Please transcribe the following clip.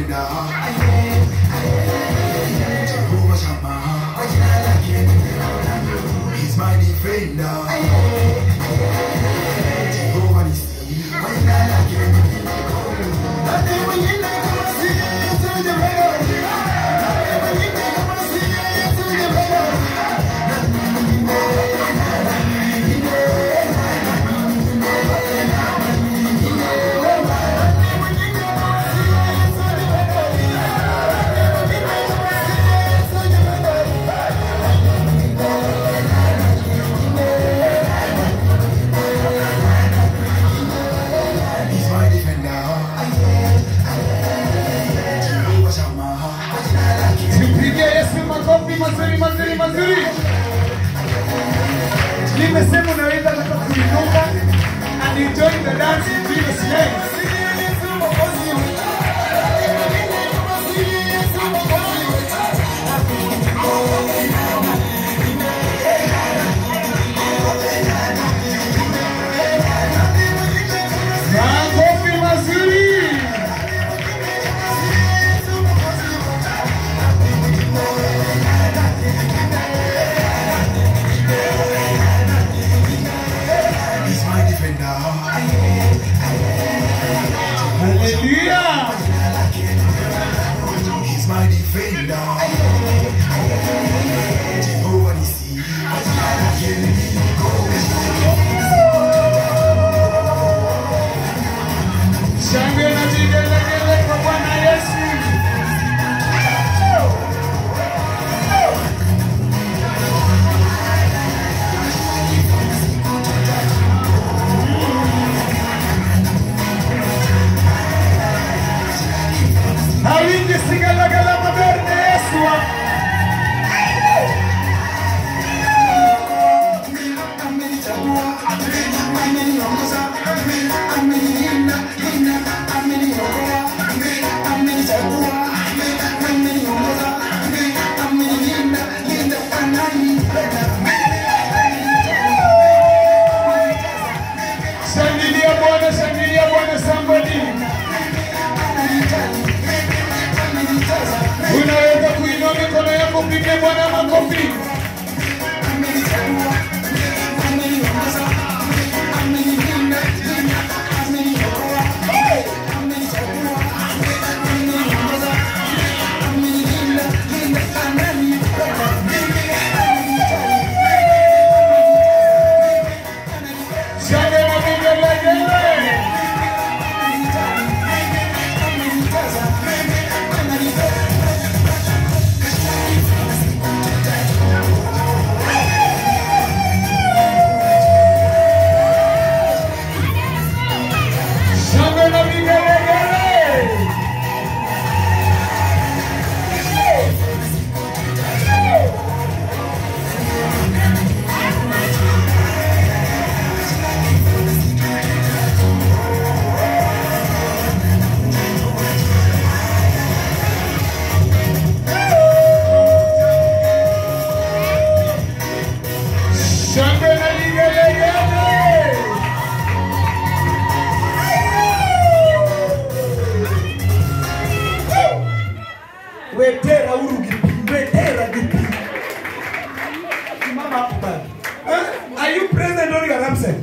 된다 제호가 참아 He's my defender. Makofi mazuri mazuri mazuri. Nimesema unaweza hata kuinuka and enjoy the dance in Jesus name. He's my Unaweza kuinua mikono yako upige Bwana makofi. mwetera urugipi mwetera gipi imama akubabi eh? are you present? Only at Ramsey